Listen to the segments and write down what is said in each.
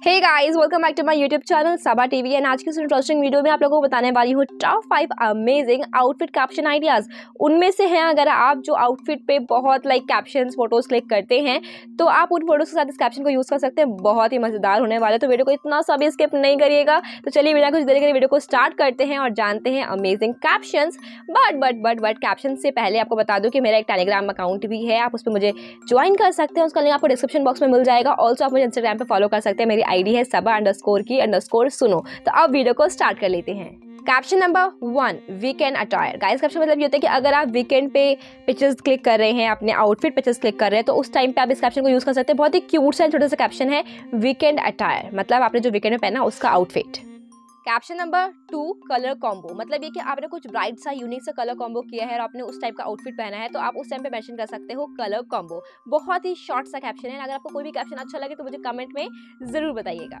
Hey guys welcome back to my YouTube channel Saba TV and आज की इस interesting video में आप लोगों को बताने वाली हूँ top five amazing outfit caption ideas उनमें से हैं अगर आप जो आउटफिट पे बहुत लाइक कैप्शन फ़ोटोज़ क्लिक करते हैं तो आप उन फ़ोटोज़ के साथ इस कैप्शन को यूज़ कर सकते हैं। बहुत ही मज़ेदार होने वाले तो वीडियो को इतना सा भी स्किप नहीं करिएगा। तो चलिए बिना कुछ देर के वीडियो को स्टार्ट करते हैं और जानते हैं amazing caption but but but but caption से पहले आपको बता दूँ कि मेरा एक टेलीग्राम अकाउंट भी है। आप उस पर मुझे ज्वाइन कर सकते हैं। उसका लिंक आपको डिस्क्रिप्शन बॉक्स में मिल जाएगा। ऑल्सो आप मुझे इंस्टाग्राम पर फॉलो कर सकते हैं। मेरी आईडी है सबा अंडरस्कोर की अंडरस्कोर सुनो। तो अब वीडियो को स्टार्ट कर लेते हैं। Caption number one weekend attire guys caption मतलब ये होता है कि अगर आप वीकेंड पे पिक्चर्स क्लिक कर रहे हैं, अपने आउटफिट पिक्चर्स क्लिक कर रहे हैं तो उस टाइम पे आप इस कैप्शन को यूज़ कर सकते हैं। बहुत ही क्यूट सा, छोटा सा कैप्शन है वीकेंड अटायर मतलब आपने जो वीकेंड में पहना उसका outfit caption number two colour combo मतलब ये कि आपने कुछ ब्राइट सा यूनिक सा कलर कॉम्बो किया है और आपने उस टाइप का आउटफिट पहना है तो आप उस टाइम पे मेंशन कर सकते हो कलर कॉम्बो बहुत ही शॉर्ट सा कैप्शन है। अगर आपको कोई भी कैप्शन अच्छा लगे तो मुझे कमेंट में ज़रूर बताइएगा.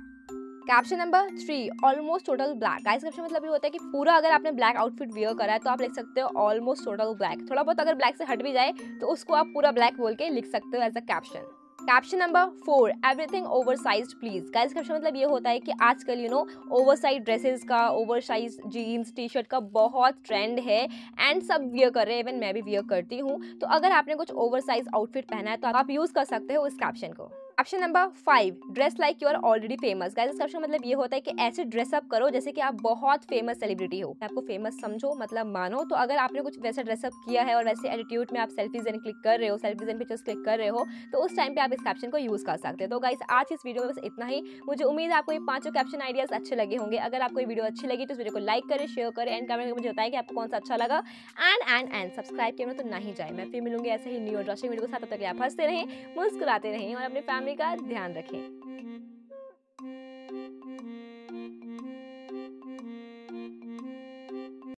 Caption number three almost total black guys caption मतलब ये होता है कि पूरा अगर आपने ब्लैक आउटफिट वियर करा है तो आप लिख सकते हो ऑलमोस्ट टोटल ब्लैक थोड़ा बहुत अगर ब्लैक से हट भी जाए तो उसको आप पूरा ब्लैक बोल के लिख सकते हो as a caption caption number four everything oversize please guys caption मतलब ये होता है कि आजकल you know oversize dresses का oversize jeans T shirt का बहुत ट्रेंड है एंड सब वियर कर रहे हैं. इवन मैं भी वियर करती हूँ. तो अगर आपने कुछ ओवर साइज़ आउटफिट पहना है तो आप यूज़ कर सकते हो इस कैप्शन को. Option number five dress like you are already famous guys इसका ऑप्शन मतलब ये होता है कि ऐसे ड्रेसअप करो जैसे कि आप बहुत फ़ेमस सेलिब्रिटी हो। आपको फ़ेमस समझो मतलब मानो। तो अगर आपने कुछ वैसा ड्रेसअप किया है और वैसे एटीट्यूड में आप सेल्फीज एंड क्लिक कर रहे हो सेल्फीज एंड पिक्चर्स क्लिक कर रहे हो तो उस टाइम पे आप इस कैप्शन को यूज़ कर सकते हो। तो गाइस आज इस वीडियो में बस इतना ही। मुझे उम्मीद है आपको ये पाँचों कैप्शन आइडियाज़ अच्छे लगे होंगे। अगर आपको ये वीडियो अच्छी लगी तो इस वीडियो को लाइक करें शेयर करें एंड कमेंट मुझे बताएँ कि आपको कौन सा अच्छा लगा। एंड एंड एंड सब्सक्राइब किया तो नहीं जाए। मैं फिर मिलूँगी ऐसे ही न्यू इंटरेस्टिंग वीडियो के साथ। तब तक आप हँसते रहें, मुस्कुराते रहें और अपने फैमिली का ध्यान रखें रखें।